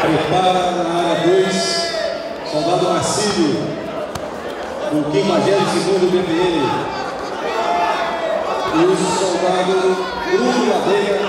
Prepara na área 2, soldado Marcílio, com 52 BPM. E o soldado Bruno Madeira.